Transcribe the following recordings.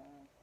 어.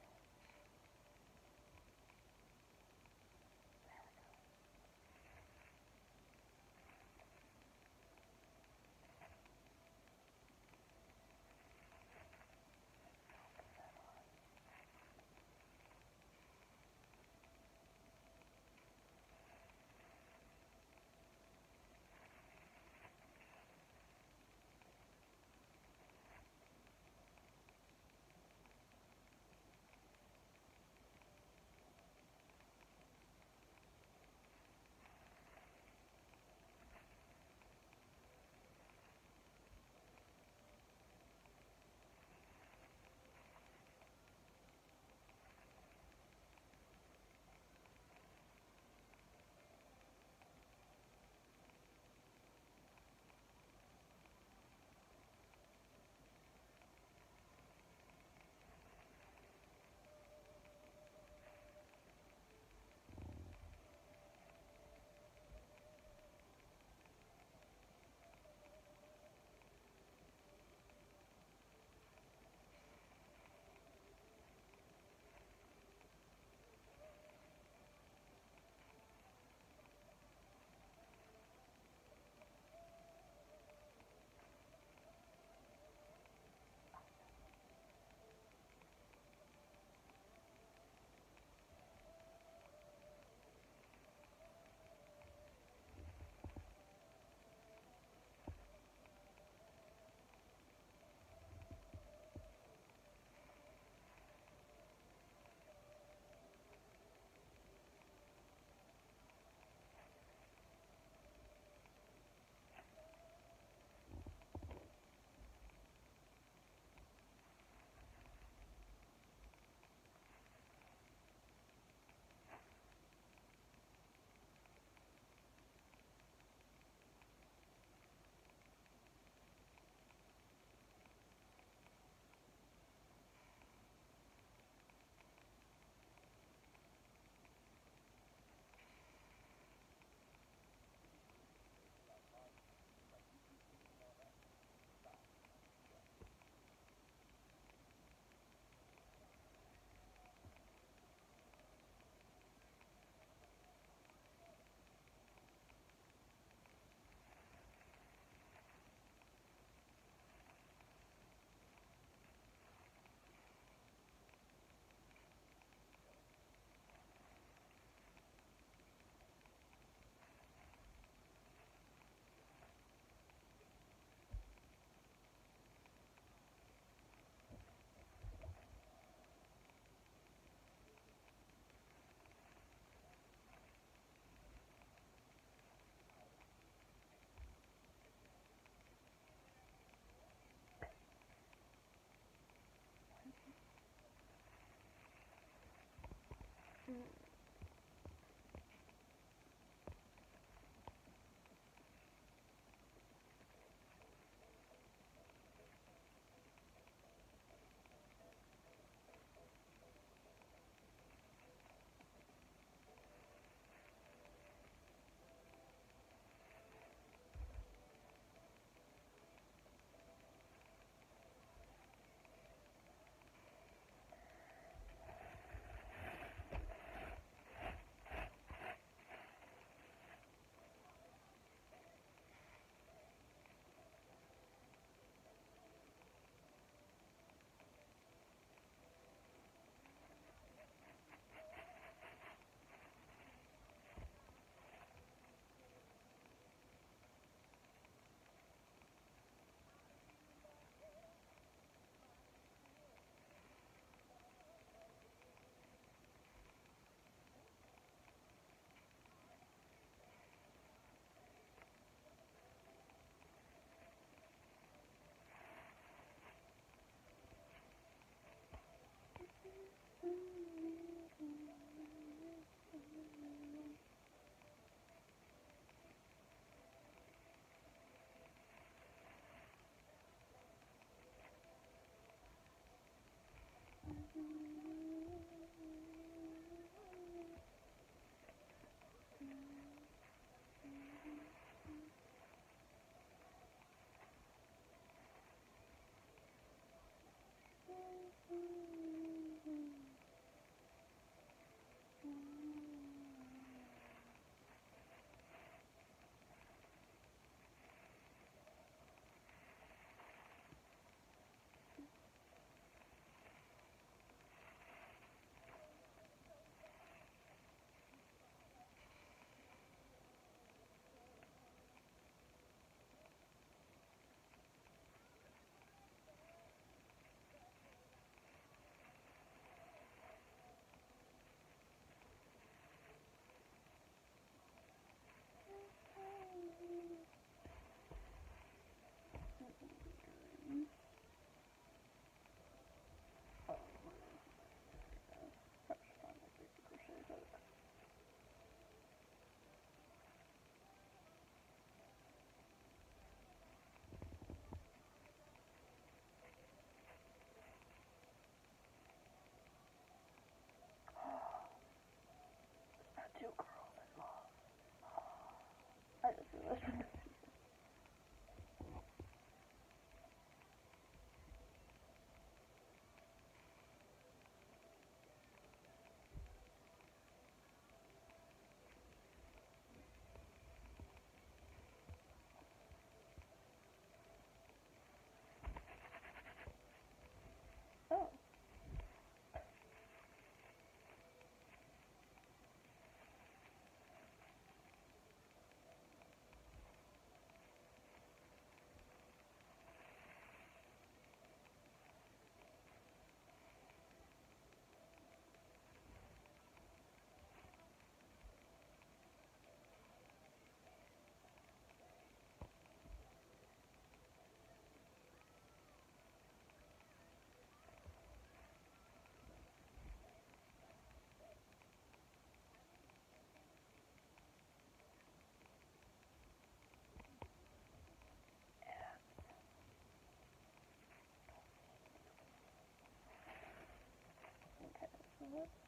What?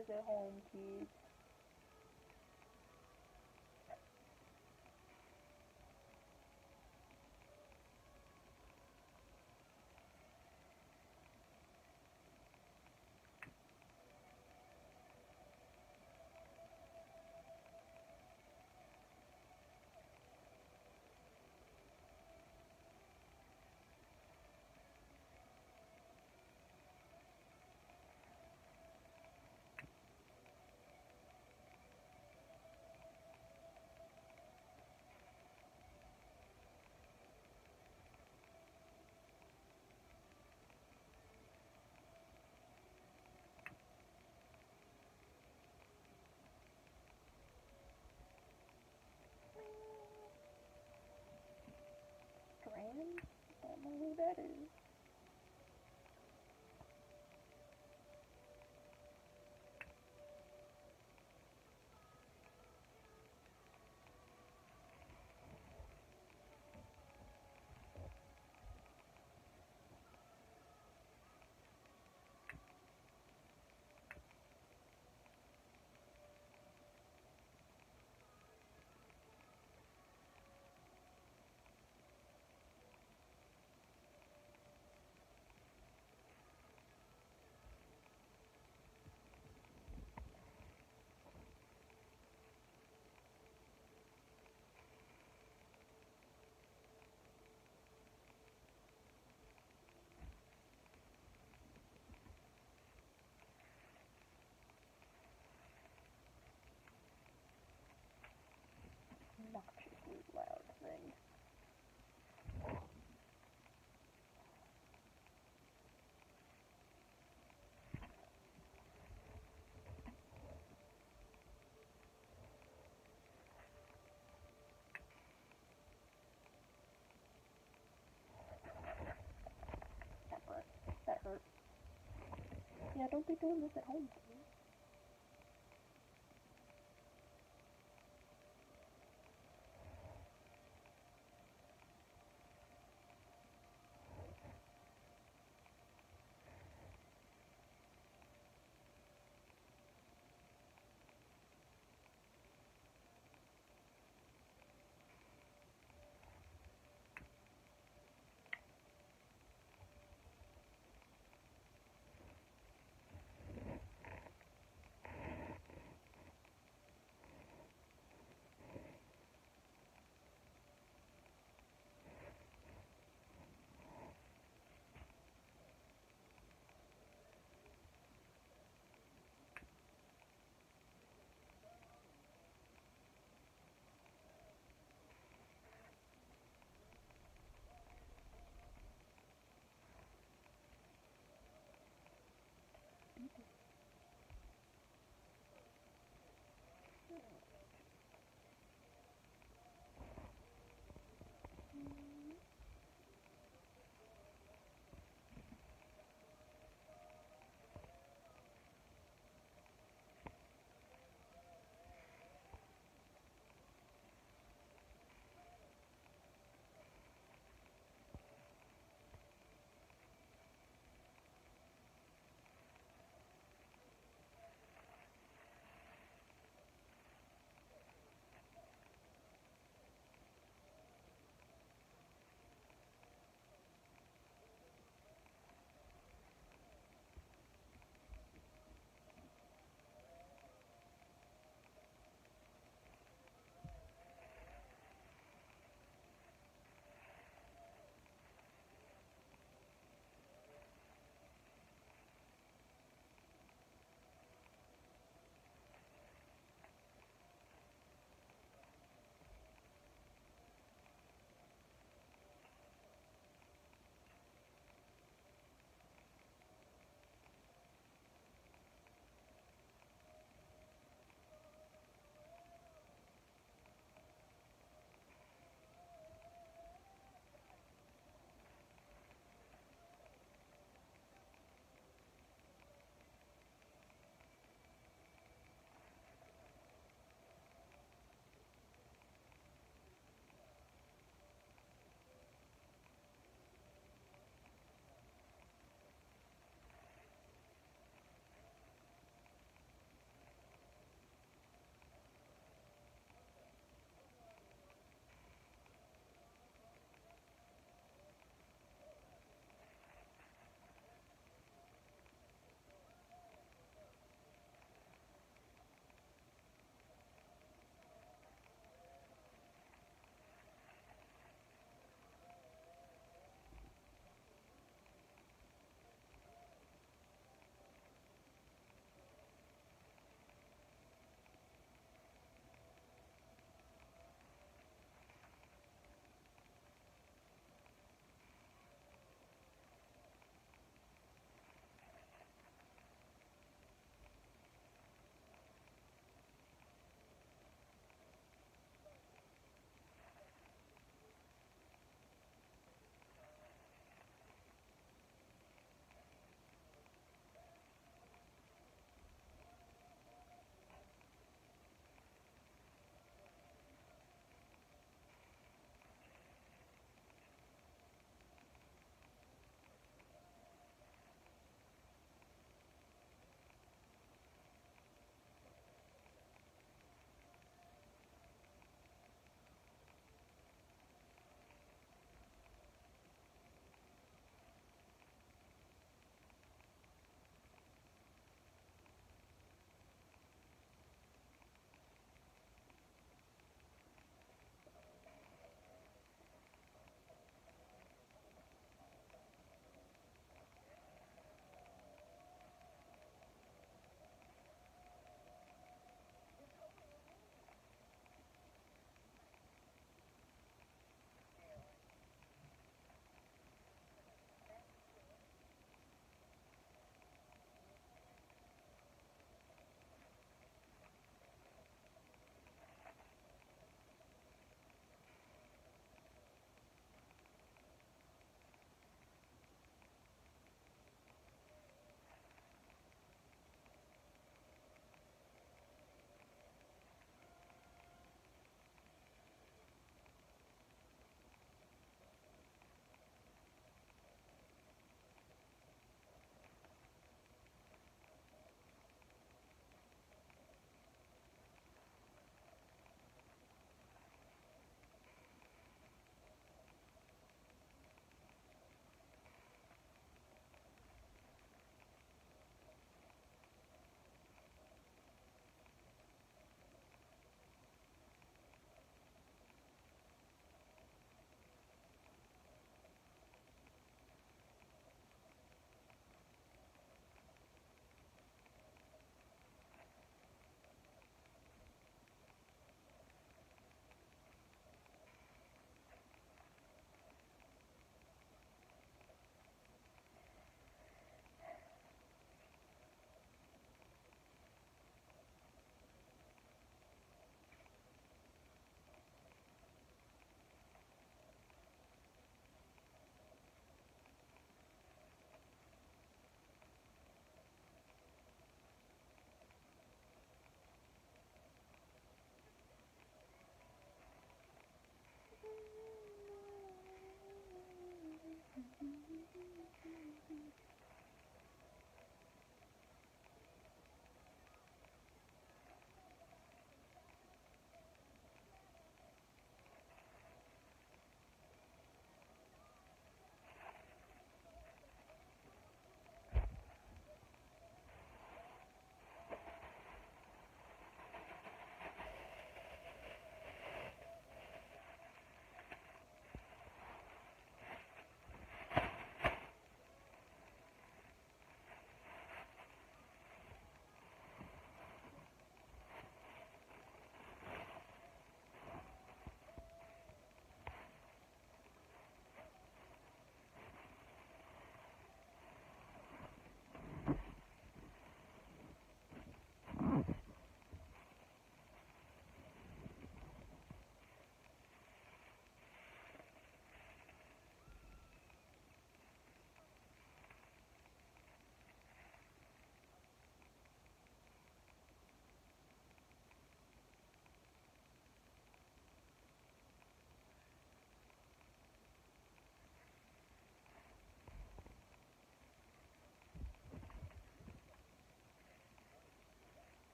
earth? at home, kids. Grand? Don't know who that is. Obnoxiously loud thing. That hurt. That hurt. Yeah, don't be doing this at home, please.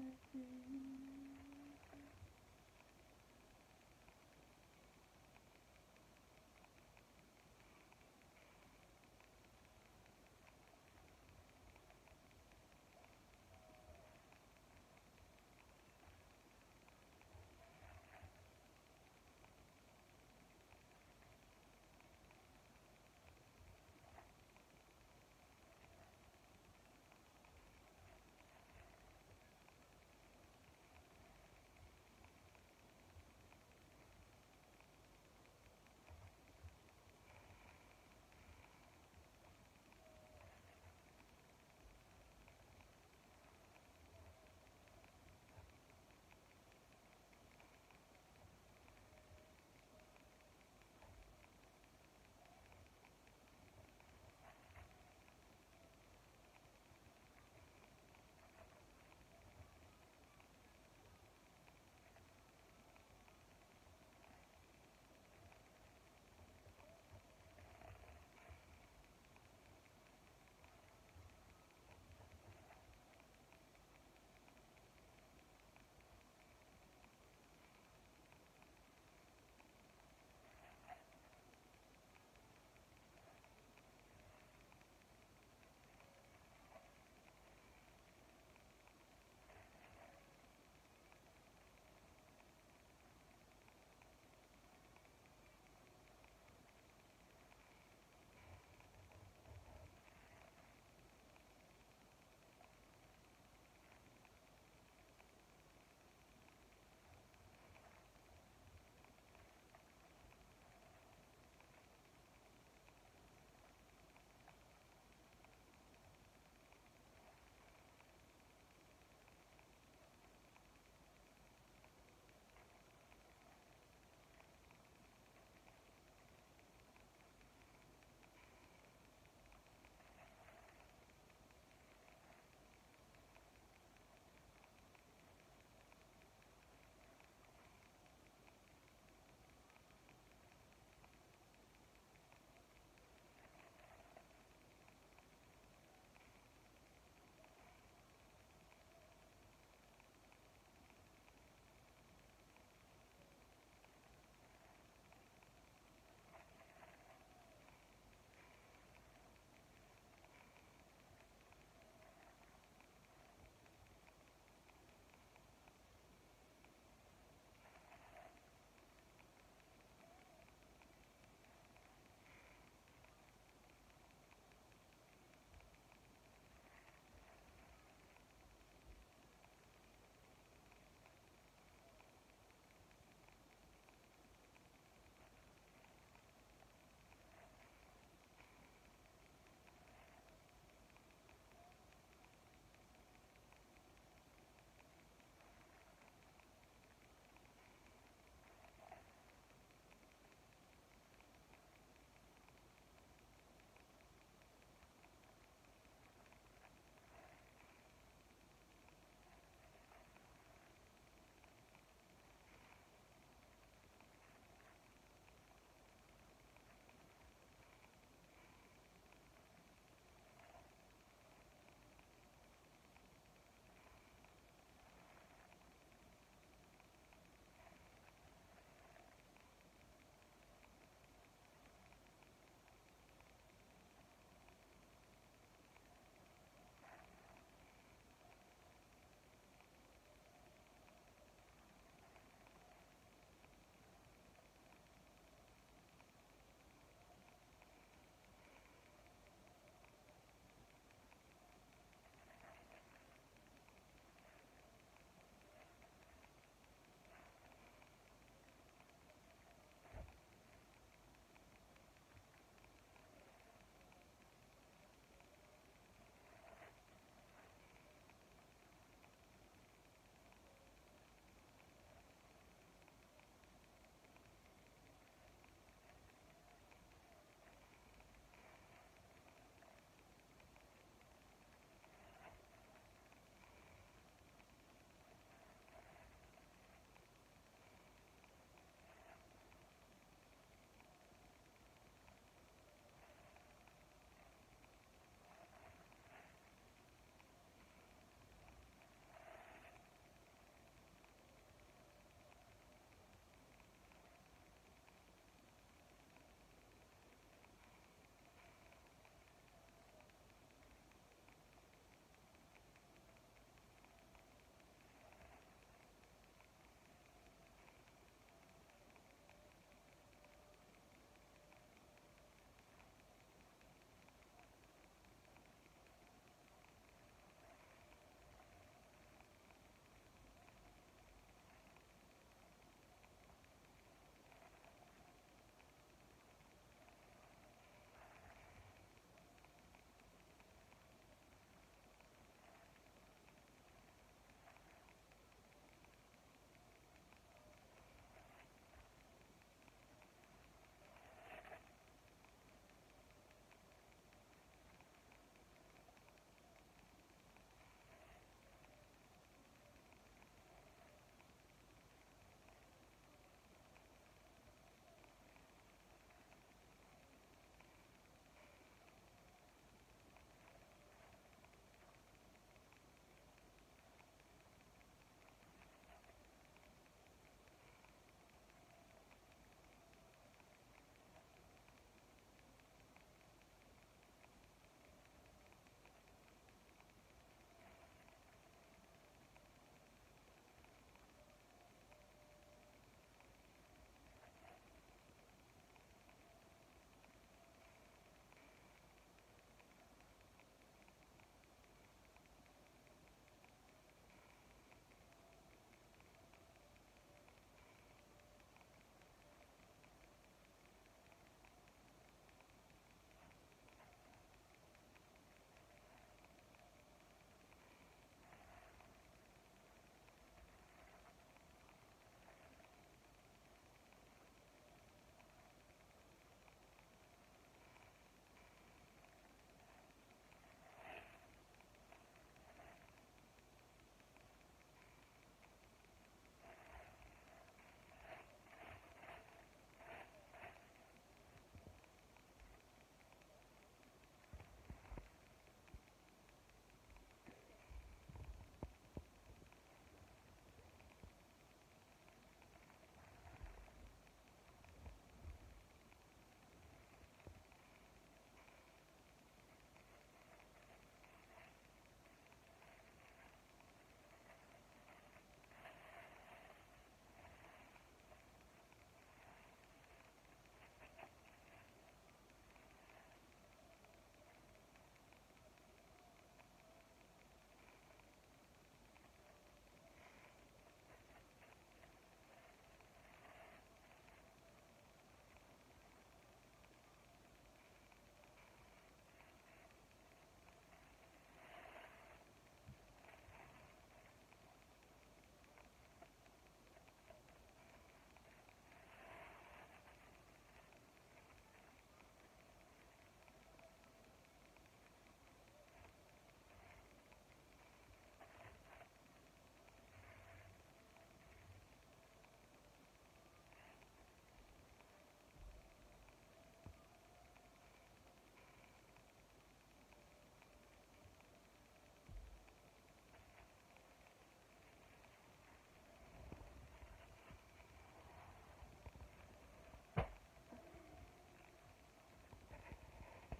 Happy.